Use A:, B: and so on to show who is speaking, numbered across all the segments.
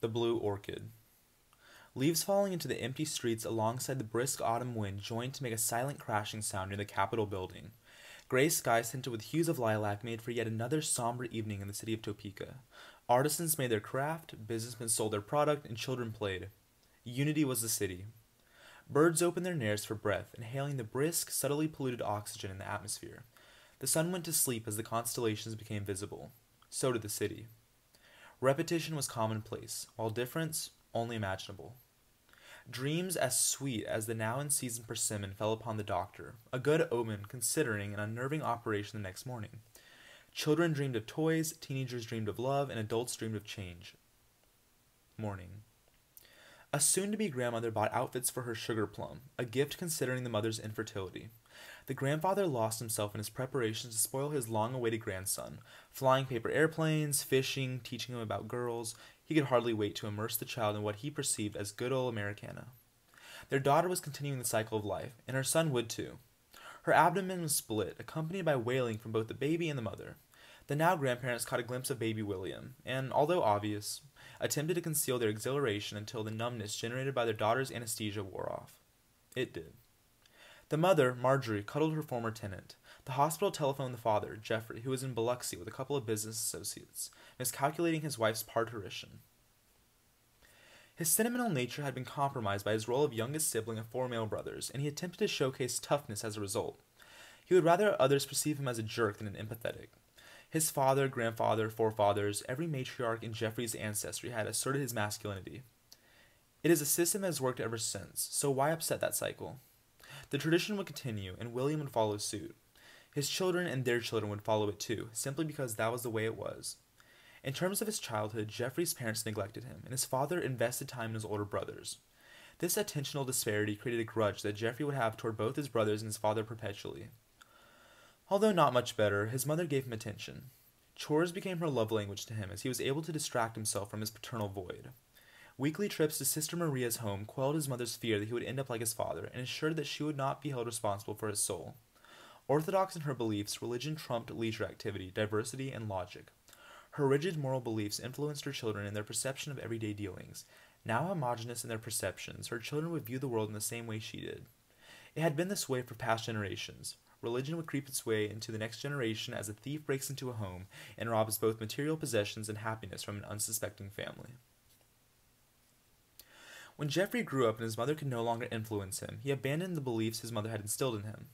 A: The Blue Orchid. Leaves falling into the empty streets alongside the brisk autumn wind joined to make a silent crashing sound near the Capitol building. Gray skies tinted with hues of lilac made for yet another somber evening in the city of Topeka. Artisans made their craft, businessmen sold their product, and children played. Unity was the city. Birds opened their nests for breath, inhaling the brisk, subtly polluted oxygen in the atmosphere. The sun went to sleep as the constellations became visible. So did the city. Repetition was commonplace, while difference only imaginable. Dreams as sweet as the now in season persimmon fell upon the doctor, a good omen considering an unnerving operation the next morning. Children dreamed of toys, teenagers dreamed of love, and adults dreamed of change. Morning. A soon to be grandmother bought outfits for her sugar plum, a gift considering the mother's infertility. The grandfather lost himself in his preparations to spoil his long awaited grandson, flying paper airplanes, fishing, teaching him about girls. He could hardly wait to immerse the child in what he perceived as good old Americana. Their daughter was continuing the cycle of life, and her son would too. Her abdomen was split, accompanied by wailing from both the baby and the mother. The now grandparents caught a glimpse of baby William, and, although obvious, attempted to conceal their exhilaration until the numbness generated by their daughter's anesthesia wore off. It did. The mother, Marjorie, cuddled her former tenant. The hospital telephoned the father, Jeffrey, who was in Biloxi with a couple of business associates, miscalculating his wife's parturition. His sentimental nature had been compromised by his role of youngest sibling of four male brothers, and he attempted to showcase toughness as a result. He would rather others perceive him as a jerk than an empathetic. His father, grandfather, forefathers, every matriarch in Jeffrey's ancestry had asserted his masculinity. It is a system that has worked ever since, so why upset that cycle? The tradition would continue, and William would follow suit. His children and their children would follow it too, simply because that was the way it was. In terms of his childhood, Jeffrey's parents neglected him, and his father invested time in his older brothers. This attentional disparity created a grudge that Jeffrey would have toward both his brothers and his father perpetually. Although not much better, his mother gave him attention. Chores became her love language to him as he was able to distract himself from his paternal void. Weekly trips to Sister Maria's home quelled his mother's fear that he would end up like his father and ensured that she would not be held responsible for his soul. Orthodox in her beliefs, religion trumped leisure activity, diversity, and logic. Her rigid moral beliefs influenced her children in their perception of everyday dealings. Now homogenous in their perceptions, her children would view the world in the same way she did. It had been this way for past generations religion would creep its way into the next generation as a thief breaks into a home and robs both material possessions and happiness from an unsuspecting family. When Jeffrey grew up and his mother could no longer influence him, he abandoned the beliefs his mother had instilled in him.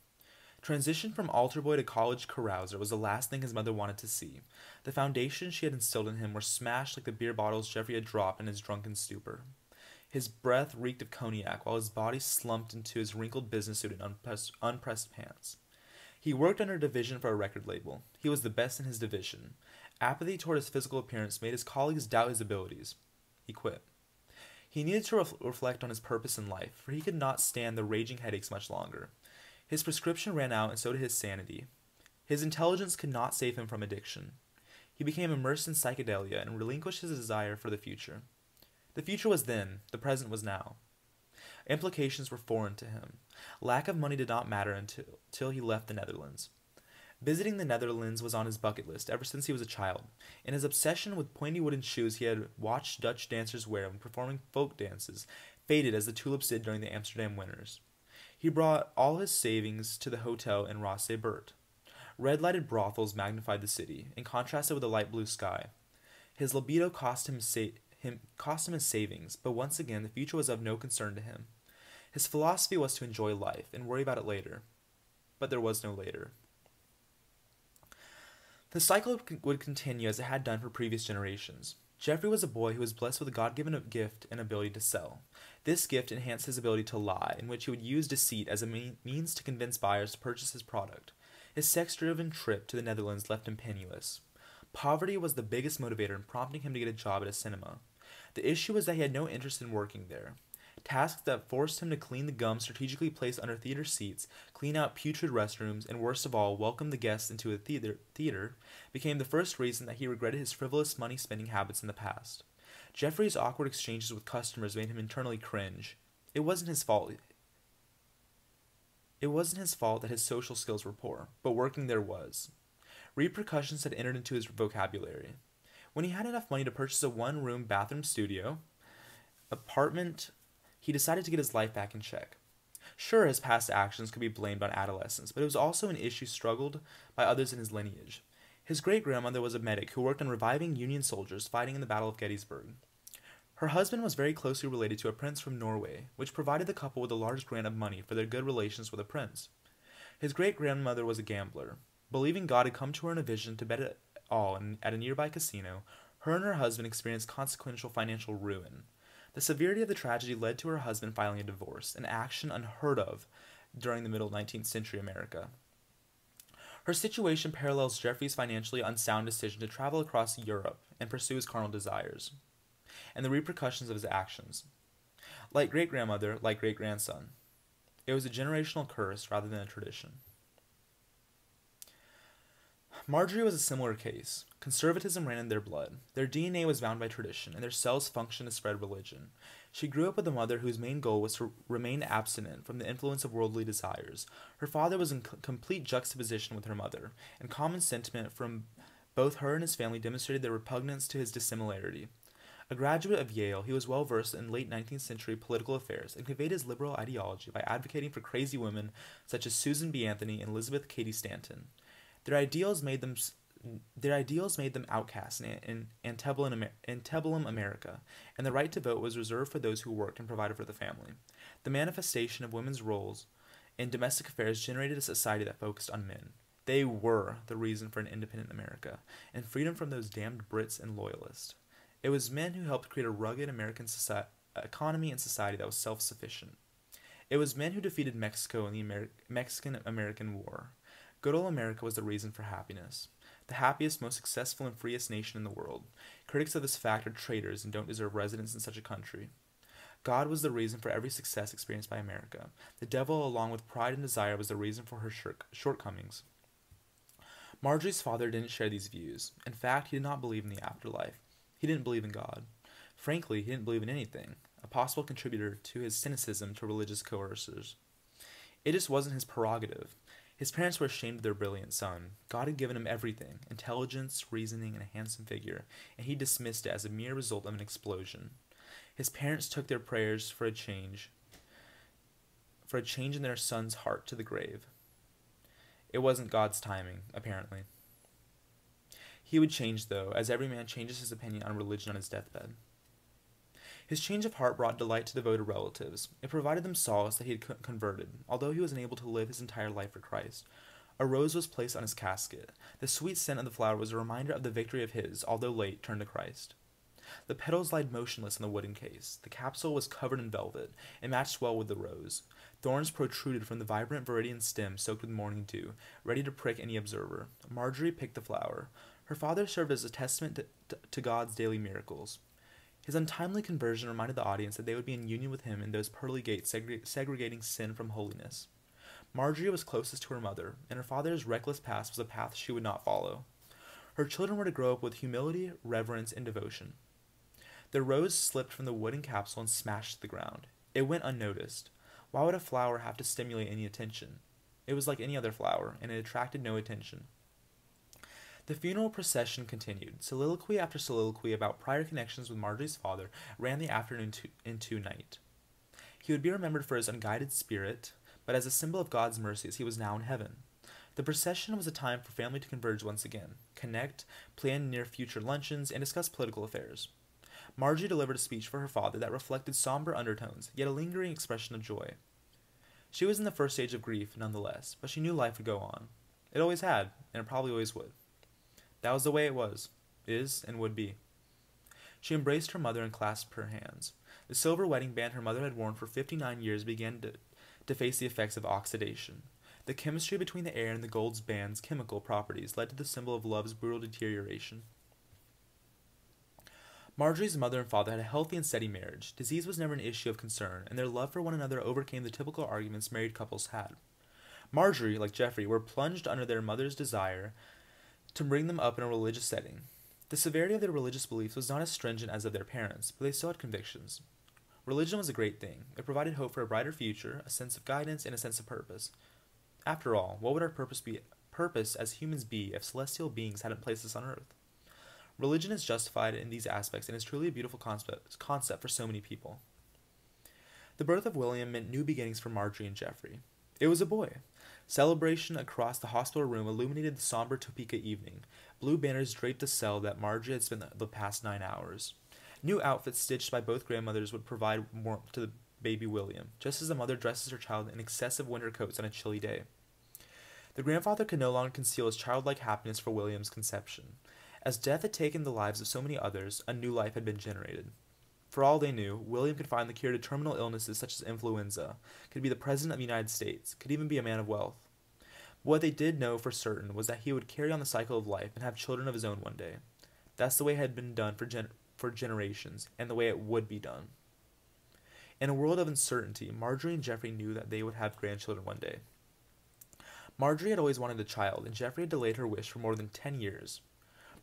A: Transition from altar boy to college carouser was the last thing his mother wanted to see. The foundations she had instilled in him were smashed like the beer bottles Jeffrey had dropped in his drunken stupor. His breath reeked of cognac while his body slumped into his wrinkled business suit and unpressed, unpressed pants. He worked under division for a record label. He was the best in his division. Apathy toward his physical appearance made his colleagues doubt his abilities. He quit. He needed to ref- reflect on his purpose in life, for he could not stand the raging headaches much longer. His prescription ran out, and so did his sanity. His intelligence could not save him from addiction. He became immersed in psychedelia and relinquished his desire for the future. The future was then, the present was now. Implications were foreign to him. Lack of money did not matter until, until he left the Netherlands. Visiting the Netherlands was on his bucket list ever since he was a child. In his obsession with pointy wooden shoes he had watched Dutch dancers wear when performing folk dances faded as the tulips did during the Amsterdam winters. He brought all his savings to the hotel in Rosse Red lighted brothels magnified the city, and contrasted with the light blue sky. His libido cost him, sa- him cost him his savings, but once again the future was of no concern to him. His philosophy was to enjoy life and worry about it later. But there was no later. The cycle would continue as it had done for previous generations. Jeffrey was a boy who was blessed with a God given gift and ability to sell. This gift enhanced his ability to lie, in which he would use deceit as a means to convince buyers to purchase his product. His sex driven trip to the Netherlands left him penniless. Poverty was the biggest motivator in prompting him to get a job at a cinema. The issue was that he had no interest in working there. Tasks that forced him to clean the gum strategically placed under theater seats, clean out putrid restrooms, and worst of all, welcome the guests into a theater, theater became the first reason that he regretted his frivolous money spending habits in the past. Jeffrey's awkward exchanges with customers made him internally cringe. It wasn't his fault. It wasn't his fault that his social skills were poor, but working there was. Repercussions had entered into his vocabulary. When he had enough money to purchase a one room bathroom studio apartment, he decided to get his life back in check. Sure, his past actions could be blamed on adolescence, but it was also an issue struggled by others in his lineage. His great grandmother was a medic who worked on reviving Union soldiers fighting in the Battle of Gettysburg. Her husband was very closely related to a prince from Norway, which provided the couple with a large grant of money for their good relations with the prince. His great grandmother was a gambler. Believing God had come to her in a vision to bet it all at a nearby casino, her and her husband experienced consequential financial ruin. The severity of the tragedy led to her husband filing a divorce, an action unheard of during the middle 19th century America. Her situation parallels Jeffrey's financially unsound decision to travel across Europe and pursue his carnal desires, and the repercussions of his actions. Like great grandmother, like great grandson, it was a generational curse rather than a tradition. Marjorie was a similar case. Conservatism ran in their blood. Their DNA was bound by tradition, and their cells functioned to spread religion. She grew up with a mother whose main goal was to remain abstinent from the influence of worldly desires. Her father was in complete juxtaposition with her mother, and common sentiment from both her and his family demonstrated their repugnance to his dissimilarity. A graduate of Yale, he was well versed in late 19th century political affairs and conveyed his liberal ideology by advocating for crazy women such as Susan B. Anthony and Elizabeth Cady Stanton. Their ideals made them their ideals made them outcasts in, in antebellum, antebellum America, and the right to vote was reserved for those who worked and provided for the family. The manifestation of women's roles in domestic affairs generated a society that focused on men. They were the reason for an independent America and freedom from those damned Brits and loyalists. It was men who helped create a rugged American society, economy and society that was self sufficient. It was men who defeated Mexico in the Mexican American War. Good old America was the reason for happiness. The happiest, most successful, and freest nation in the world. Critics of this fact are traitors and don't deserve residence in such a country. God was the reason for every success experienced by America. The devil, along with pride and desire, was the reason for her shortcomings. Marjorie's father didn't share these views. In fact, he did not believe in the afterlife. He didn't believe in God. Frankly, he didn't believe in anything, a possible contributor to his cynicism to religious coercers. It just wasn't his prerogative. His parents were ashamed of their brilliant son. God had given him everything intelligence, reasoning, and a handsome figure, and he dismissed it as a mere result of an explosion. His parents took their prayers for a change, for a change in their son's heart to the grave. It wasn't God's timing, apparently. He would change, though, as every man changes his opinion on religion on his deathbed. His change of heart brought delight to devoted relatives. It provided them solace that he had converted, although he was unable to live his entire life for Christ. A rose was placed on his casket. The sweet scent of the flower was a reminder of the victory of his, although late, turn to Christ. The petals lied motionless in the wooden case. The capsule was covered in velvet. It matched well with the rose. Thorns protruded from the vibrant viridian stem soaked with morning dew, ready to prick any observer. Marjorie picked the flower. Her father served as a testament to, to, to God's daily miracles. His untimely conversion reminded the audience that they would be in union with him in those pearly gates segre- segregating sin from holiness. Marjorie was closest to her mother, and her father's reckless past was a path she would not follow. Her children were to grow up with humility, reverence, and devotion. The rose slipped from the wooden capsule and smashed to the ground. It went unnoticed. Why would a flower have to stimulate any attention? It was like any other flower, and it attracted no attention. The funeral procession continued. Soliloquy after soliloquy about prior connections with Marjorie's father ran the afternoon to, into night. He would be remembered for his unguided spirit, but as a symbol of God's mercies, he was now in heaven. The procession was a time for family to converge once again, connect, plan near future luncheons, and discuss political affairs. Marjorie delivered a speech for her father that reflected somber undertones, yet a lingering expression of joy. She was in the first stage of grief, nonetheless, but she knew life would go on. It always had, and it probably always would. That was the way it was, is, and would be. She embraced her mother and clasped her hands. The silver wedding band her mother had worn for fifty nine years began to, to face the effects of oxidation. The chemistry between the air and the gold's band's chemical properties led to the symbol of love's brutal deterioration. Marjorie's mother and father had a healthy and steady marriage. Disease was never an issue of concern, and their love for one another overcame the typical arguments married couples had. Marjorie, like Jeffrey, were plunged under their mother's desire to bring them up in a religious setting. The severity of their religious beliefs was not as stringent as of their parents, but they still had convictions. Religion was a great thing. It provided hope for a brighter future, a sense of guidance, and a sense of purpose. After all, what would our purpose be purpose as humans be if celestial beings hadn't placed us on earth? Religion is justified in these aspects and is truly a beautiful concept, concept for so many people. The birth of William meant new beginnings for Marjorie and Geoffrey. It was a boy. Celebration across the hospital room illuminated the somber Topeka evening. Blue banners draped the cell that Marjorie had spent the past nine hours. New outfits stitched by both grandmothers would provide warmth to the baby William, just as a mother dresses her child in excessive winter coats on a chilly day. The grandfather could no longer conceal his childlike happiness for William's conception. As death had taken the lives of so many others, a new life had been generated. For all they knew, William could find the cure to terminal illnesses such as influenza, could be the President of the United States, could even be a man of wealth. But what they did know for certain was that he would carry on the cycle of life and have children of his own one day. That's the way it had been done for, gen- for generations, and the way it would be done. In a world of uncertainty, Marjorie and Geoffrey knew that they would have grandchildren one day. Marjorie had always wanted a child, and Geoffrey had delayed her wish for more than ten years.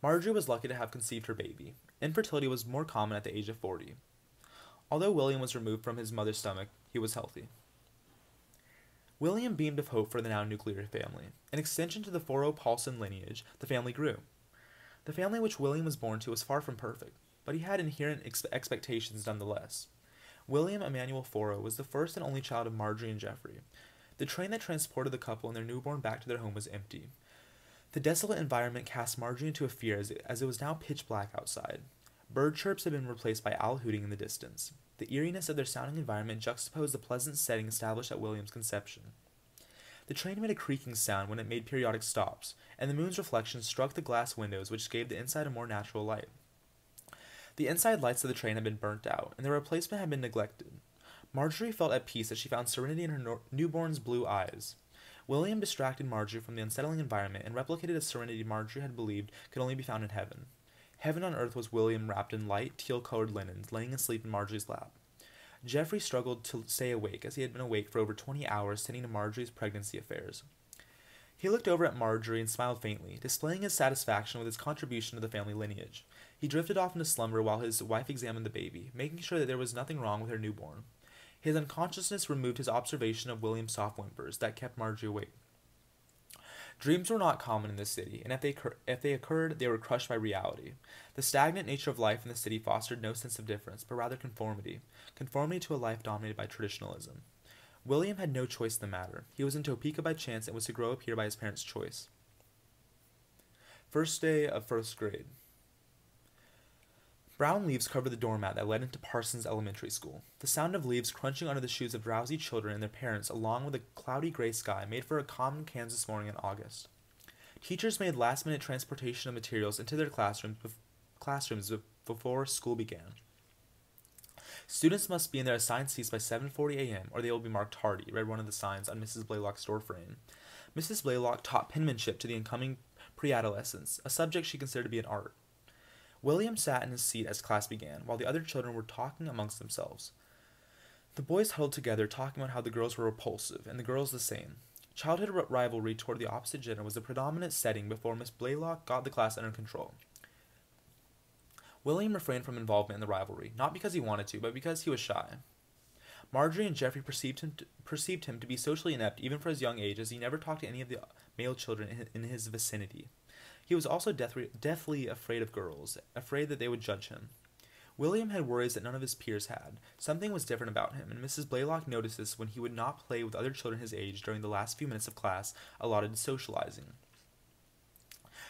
A: Marjorie was lucky to have conceived her baby. Infertility was more common at the age of 40. Although William was removed from his mother's stomach, he was healthy. William beamed of hope for the now nuclear family. An extension to the Forough-Paulson lineage, the family grew. The family which William was born to was far from perfect, but he had inherent ex- expectations nonetheless. William Emanuel Foro was the first and only child of Marjorie and Jeffrey. The train that transported the couple and their newborn back to their home was empty. The desolate environment cast Marjorie into a fear as it, as it was now pitch black outside. Bird chirps had been replaced by owl hooting in the distance. The eeriness of their sounding environment juxtaposed the pleasant setting established at William's conception. The train made a creaking sound when it made periodic stops, and the moon's reflection struck the glass windows, which gave the inside a more natural light. The inside lights of the train had been burnt out, and their replacement had been neglected. Marjorie felt at peace as she found serenity in her no- newborn's blue eyes. William distracted Marjorie from the unsettling environment and replicated a serenity Marjorie had believed could only be found in heaven. Heaven on earth was William wrapped in light, teal colored linens, laying asleep in Marjorie's lap. Geoffrey struggled to stay awake as he had been awake for over 20 hours tending to Marjorie's pregnancy affairs. He looked over at Marjorie and smiled faintly, displaying his satisfaction with his contribution to the family lineage. He drifted off into slumber while his wife examined the baby, making sure that there was nothing wrong with her newborn. His unconsciousness removed his observation of William's soft whimpers that kept Marjorie awake. Dreams were not common in the city, and if they, if they occurred, they were crushed by reality. The stagnant nature of life in the city fostered no sense of difference, but rather conformity conformity to a life dominated by traditionalism. William had no choice in the matter. He was in Topeka by chance and was to grow up here by his parents' choice. First day of first grade. Brown leaves covered the doormat that led into Parsons Elementary School. The sound of leaves crunching under the shoes of drowsy children and their parents, along with a cloudy gray sky, made for a common Kansas morning in August. Teachers made last minute transportation of materials into their classrooms, classrooms before school began. Students must be in their assigned seats by 7:40 a.m. or they will be marked tardy, read one of the signs on Mrs. Blaylock's door frame. Mrs. Blaylock taught penmanship to the incoming pre-adolescents, a subject she considered to be an art. William sat in his seat as class began, while the other children were talking amongst themselves. The boys huddled together, talking about how the girls were repulsive, and the girls the same. Childhood rivalry toward the opposite gender was the predominant setting before Miss Blaylock got the class under control. William refrained from involvement in the rivalry, not because he wanted to, but because he was shy. Marjorie and Geoffrey perceived him to, perceived him to be socially inept even for his young age, as he never talked to any of the male children in his, in his vicinity. He was also deathly, deathly afraid of girls, afraid that they would judge him. William had worries that none of his peers had. Something was different about him, and Mrs. Blaylock noticed this when he would not play with other children his age during the last few minutes of class allotted to socializing.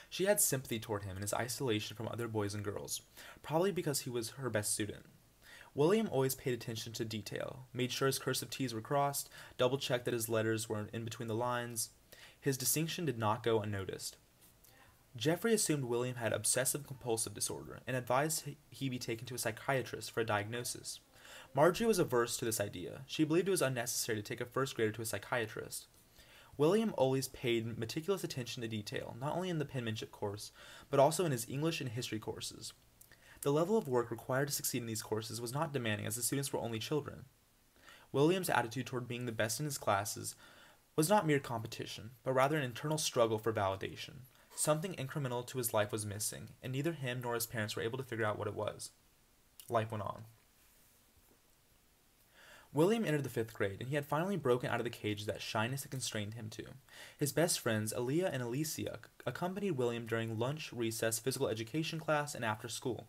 A: She had sympathy toward him in his isolation from other boys and girls, probably because he was her best student. William always paid attention to detail, made sure his cursive T's were crossed, double checked that his letters were in between the lines. His distinction did not go unnoticed. Geoffrey assumed William had obsessive compulsive disorder and advised he be taken to a psychiatrist for a diagnosis. Marjorie was averse to this idea. She believed it was unnecessary to take a first grader to a psychiatrist. William always paid meticulous attention to detail, not only in the penmanship course, but also in his English and history courses. The level of work required to succeed in these courses was not demanding, as the students were only children. William's attitude toward being the best in his classes was not mere competition, but rather an internal struggle for validation. Something incremental to his life was missing, and neither him nor his parents were able to figure out what it was. Life went on. William entered the fifth grade, and he had finally broken out of the cage that shyness had constrained him to. His best friends, Aaliyah and Alicia, accompanied William during lunch, recess, physical education class, and after school.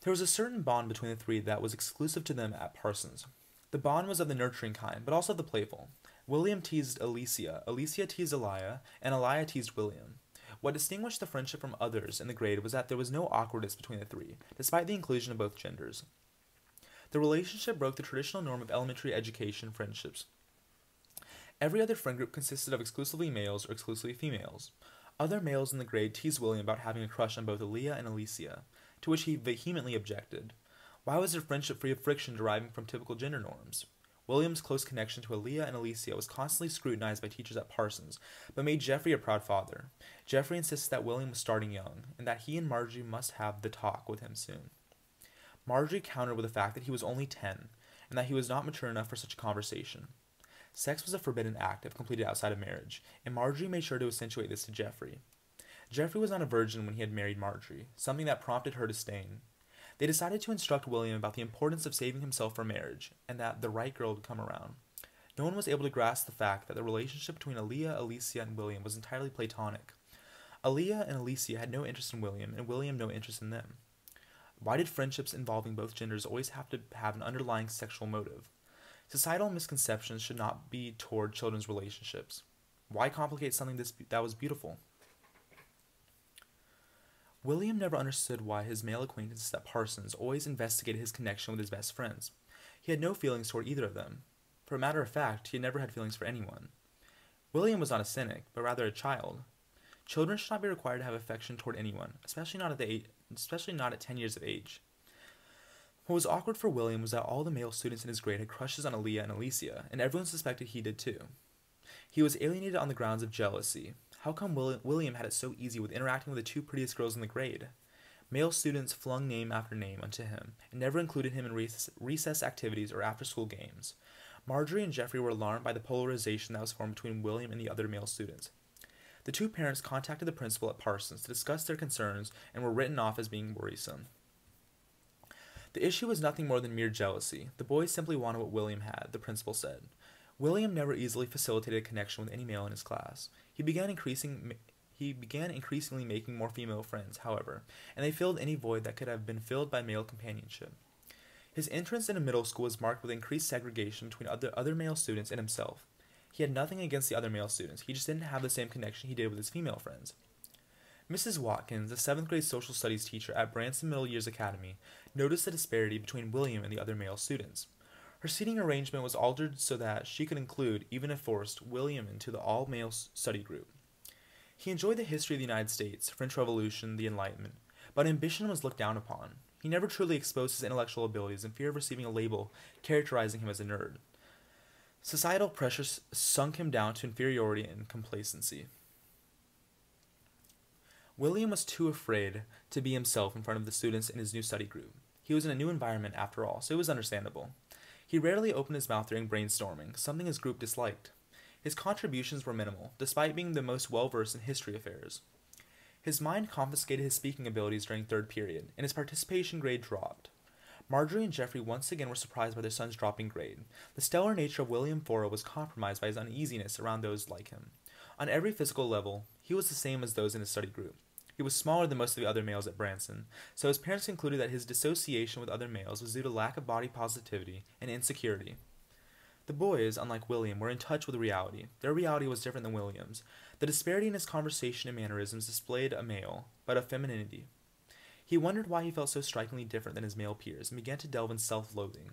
A: There was a certain bond between the three that was exclusive to them at Parsons. The bond was of the nurturing kind, but also the playful. William teased Alicia, Alicia teased Aaliyah, and Aaliyah teased William. What distinguished the friendship from others in the grade was that there was no awkwardness between the three, despite the inclusion of both genders. The relationship broke the traditional norm of elementary education friendships. Every other friend group consisted of exclusively males or exclusively females. Other males in the grade teased William about having a crush on both Aaliyah and Alicia, to which he vehemently objected. Why was their friendship free of friction deriving from typical gender norms? William's close connection to Aaliyah and Alicia was constantly scrutinized by teachers at Parsons, but made Jeffrey a proud father. Jeffrey insisted that William was starting young, and that he and Marjorie must have the talk with him soon. Marjorie countered with the fact that he was only 10 and that he was not mature enough for such a conversation. Sex was a forbidden act if completed outside of marriage, and Marjorie made sure to accentuate this to Jeffrey. Jeffrey was not a virgin when he had married Marjorie, something that prompted her disdain. They decided to instruct William about the importance of saving himself for marriage, and that the right girl would come around. No one was able to grasp the fact that the relationship between Aaliyah, Alicia, and William was entirely platonic. Aaliyah and Alicia had no interest in William, and William no interest in them. Why did friendships involving both genders always have to have an underlying sexual motive? Societal misconceptions should not be toward children's relationships. Why complicate something this, that was beautiful? William never understood why his male acquaintances at Parsons always investigated his connection with his best friends. He had no feelings toward either of them. For a matter of fact, he had never had feelings for anyone. William was not a cynic, but rather a child. Children should not be required to have affection toward anyone, especially not at the especially not at 10 years of age. What was awkward for William was that all the male students in his grade had crushes on Aaliyah and Alicia, and everyone suspected he did too. He was alienated on the grounds of jealousy. How come William had it so easy with interacting with the two prettiest girls in the grade? Male students flung name after name unto him, and never included him in recess, recess activities or after school games. Marjorie and Jeffrey were alarmed by the polarization that was formed between William and the other male students. The two parents contacted the principal at Parsons to discuss their concerns and were written off as being worrisome. The issue was nothing more than mere jealousy. The boys simply wanted what William had, the principal said. William never easily facilitated a connection with any male in his class. He began increasing he began increasingly making more female friends, however, and they filled any void that could have been filled by male companionship. His entrance into middle school was marked with increased segregation between other, other male students and himself. He had nothing against the other male students, he just didn't have the same connection he did with his female friends. Mrs. Watkins, a seventh grade social studies teacher at Branson Middle Years Academy, noticed the disparity between William and the other male students. Her seating arrangement was altered so that she could include, even if forced, William into the all male study group. He enjoyed the history of the United States, French Revolution, the Enlightenment, but ambition was looked down upon. He never truly exposed his intellectual abilities in fear of receiving a label characterizing him as a nerd. Societal pressures sunk him down to inferiority and complacency. William was too afraid to be himself in front of the students in his new study group. He was in a new environment after all, so it was understandable. He rarely opened his mouth during brainstorming, something his group disliked. His contributions were minimal, despite being the most well versed in history affairs. His mind confiscated his speaking abilities during third period, and his participation grade dropped. Marjorie and Jeffrey once again were surprised by their son's dropping grade. The stellar nature of William Fora was compromised by his uneasiness around those like him. On every physical level, he was the same as those in his study group. He was smaller than most of the other males at Branson, so his parents concluded that his dissociation with other males was due to lack of body positivity and insecurity. The boys, unlike William, were in touch with reality. Their reality was different than William's. The disparity in his conversation and mannerisms displayed a male, but a femininity. He wondered why he felt so strikingly different than his male peers and began to delve in self loathing.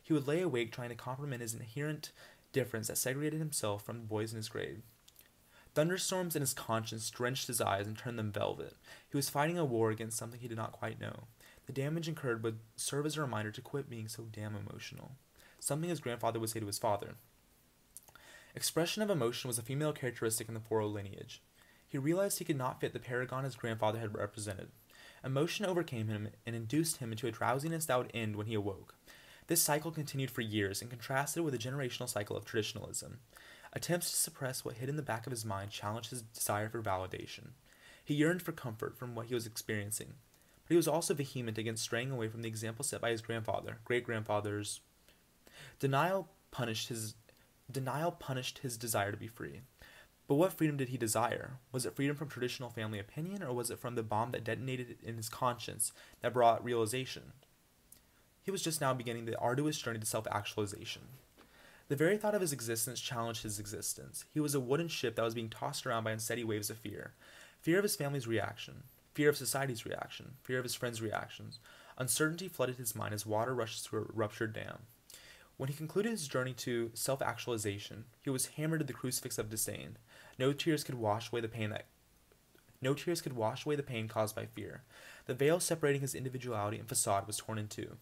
A: He would lay awake trying to comprehend his inherent difference that segregated himself from the boys in his grade. Thunderstorms in his conscience drenched his eyes and turned them velvet. He was fighting a war against something he did not quite know. The damage incurred would serve as a reminder to quit being so damn emotional. Something his grandfather would say to his father. Expression of emotion was a female characteristic in the Foro lineage. He realized he could not fit the paragon his grandfather had represented. Emotion overcame him and induced him into a drowsiness that would end when he awoke. This cycle continued for years and contrasted with the generational cycle of traditionalism. Attempts to suppress what hid in the back of his mind challenged his desire for validation. He yearned for comfort from what he was experiencing, but he was also vehement against straying away from the example set by his grandfather, great grandfathers. Denial punished his denial punished his desire to be free. But what freedom did he desire? Was it freedom from traditional family opinion, or was it from the bomb that detonated in his conscience that brought realization? He was just now beginning the arduous journey to self actualization. The very thought of his existence challenged his existence. He was a wooden ship that was being tossed around by unsteady waves of fear fear of his family's reaction, fear of society's reaction, fear of his friends' reactions. Uncertainty flooded his mind as water rushes through a ruptured dam. When he concluded his journey to self actualization, he was hammered to the crucifix of disdain. No tears could wash away the pain that no tears could wash away the pain caused by fear. The veil separating his individuality and facade was torn in two.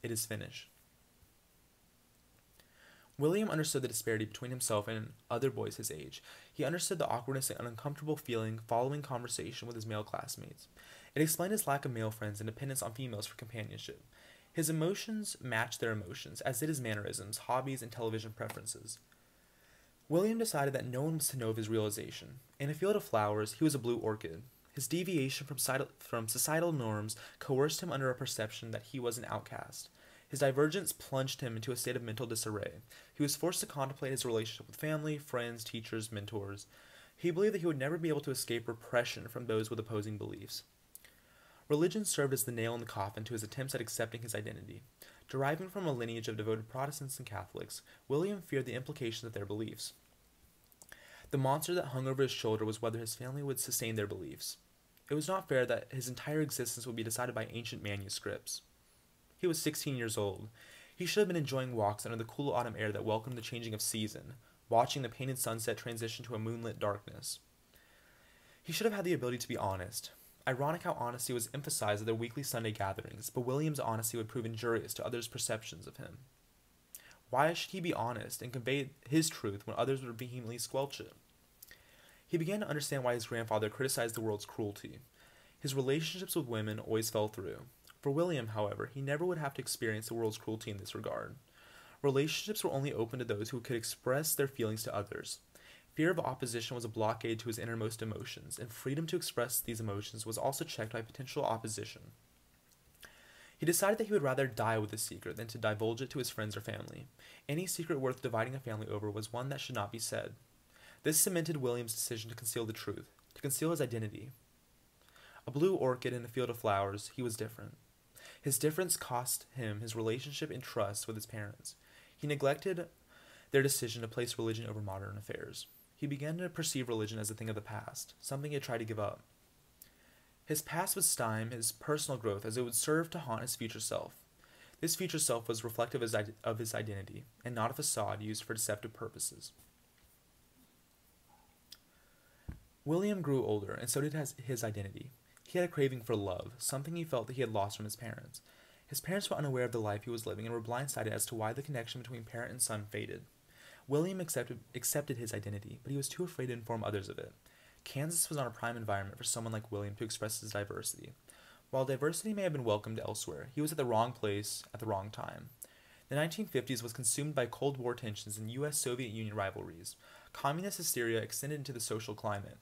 A: It is finished. William understood the disparity between himself and other boys his age. He understood the awkwardness and uncomfortable feeling following conversation with his male classmates. It explained his lack of male friends and dependence on females for companionship. His emotions matched their emotions, as did his mannerisms, hobbies, and television preferences. William decided that no one was to know of his realization. In a field of flowers, he was a blue orchid. His deviation from, societal norms coerced him under a perception that he was an outcast. His divergence plunged him into a state of mental disarray. He was forced to contemplate his relationship with family, friends, teachers, mentors. He believed that he would never be able to escape repression from those with opposing beliefs. Religion served as the nail in the coffin to his attempts at accepting his identity. Deriving from a lineage of devoted Protestants and Catholics, William feared the implications of their beliefs. The monster that hung over his shoulder was whether his family would sustain their beliefs. It was not fair that his entire existence would be decided by ancient manuscripts. He was 16 years old. He should have been enjoying walks under the cool autumn air that welcomed the changing of season, watching the painted sunset transition to a moonlit darkness. He should have had the ability to be honest, Ironic how honesty was emphasized at their weekly Sunday gatherings, but William's honesty would prove injurious to others' perceptions of him. Why should he be honest and convey his truth when others would vehemently squelch it? He began to understand why his grandfather criticized the world's cruelty. His relationships with women always fell through. For William, however, he never would have to experience the world's cruelty in this regard. Relationships were only open to those who could express their feelings to others. Fear of opposition was a blockade to his innermost emotions, and freedom to express these emotions was also checked by potential opposition. He decided that he would rather die with a secret than to divulge it to his friends or family. Any secret worth dividing a family over was one that should not be said. This cemented William's decision to conceal the truth, to conceal his identity. A blue orchid in a field of flowers, he was different. His difference cost him his relationship and trust with his parents. He neglected their decision to place religion over modern affairs he began to perceive religion as a thing of the past, something he had tried to give up. His past would stymie his personal growth as it would serve to haunt his future self. This future self was reflective of his identity, and not a facade used for deceptive purposes. William grew older, and so did his identity. He had a craving for love, something he felt that he had lost from his parents. His parents were unaware of the life he was living and were blindsided as to why the connection between parent and son faded. William accepted, accepted his identity, but he was too afraid to inform others of it. Kansas was not a prime environment for someone like William to express his diversity. While diversity may have been welcomed elsewhere, he was at the wrong place at the wrong time. The 1950s was consumed by Cold War tensions and US Soviet Union rivalries. Communist hysteria extended into the social climate.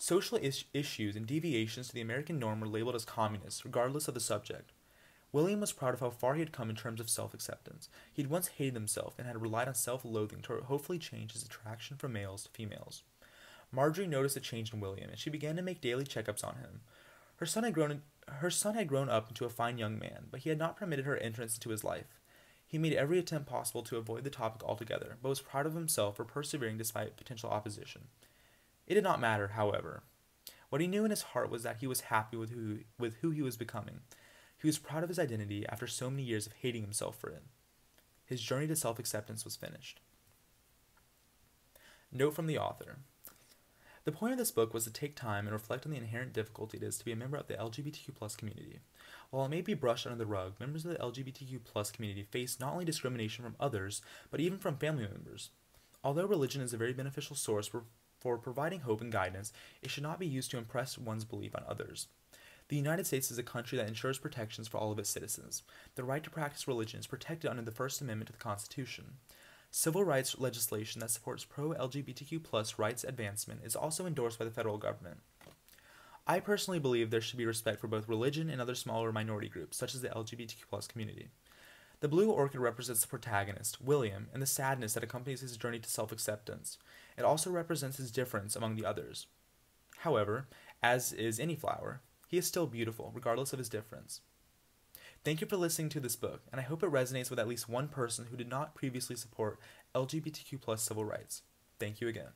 A: Social is- issues and deviations to the American norm were labeled as communist, regardless of the subject. William was proud of how far he had come in terms of self acceptance. He had once hated himself and had relied on self loathing to hopefully change his attraction from males to females. Marjorie noticed a change in William, and she began to make daily checkups on him. Her son had grown her son had grown up into a fine young man, but he had not permitted her entrance into his life. He made every attempt possible to avoid the topic altogether, but was proud of himself for persevering despite potential opposition. It did not matter, however. What he knew in his heart was that he was happy with who, with who he was becoming, he was proud of his identity after so many years of hating himself for it. His journey to self acceptance was finished. Note from the author The point of this book was to take time and reflect on the inherent difficulty it is to be a member of the LGBTQ community. While it may be brushed under the rug, members of the LGBTQ community face not only discrimination from others, but even from family members. Although religion is a very beneficial source for, for providing hope and guidance, it should not be used to impress one's belief on others. The United States is a country that ensures protections for all of its citizens. The right to practice religion is protected under the First Amendment to the Constitution. Civil rights legislation that supports pro LGBTQ rights advancement is also endorsed by the federal government. I personally believe there should be respect for both religion and other smaller minority groups, such as the LGBTQ community. The blue orchid represents the protagonist, William, and the sadness that accompanies his journey to self acceptance. It also represents his difference among the others. However, as is any flower, he is still beautiful, regardless of his difference. Thank you for listening to this book, and I hope it resonates with at least one person who did not previously support LGBTQ civil rights. Thank you again.